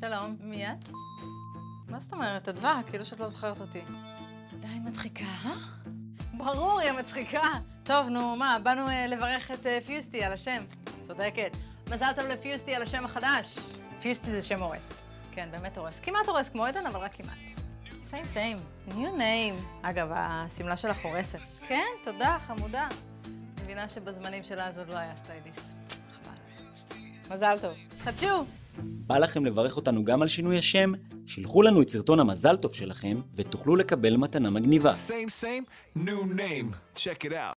שלום, מי את? מה זאת אומרת? אדווה, כאילו שאת לא זוכרת אותי. עדיין מצחיקה, אה? ברור, היא מצחיקה. טוב, נו, מה, באנו אה, לברך את אה, פיוסטי על השם. צודקת. מזל טוב לפיוסטי על השם החדש. פיוסטי זה שם הורס. כן, באמת הורס. כמעט הורס כמו עדן, אבל רק כמעט. סיים סיים. new name. אגב, השמלה שלך הורסת. כן, תודה, חמודה. מבינה שבזמנים שלה אז עוד לא היה סטייליסט. חבל. מזל טוב. חדשו! בא לכם לברך אותנו גם על שינוי השם? שילחו לנו את סרטון המזל טוב שלכם, ותוכלו לקבל מתנה מגניבה. Same, same, new name. Check it out.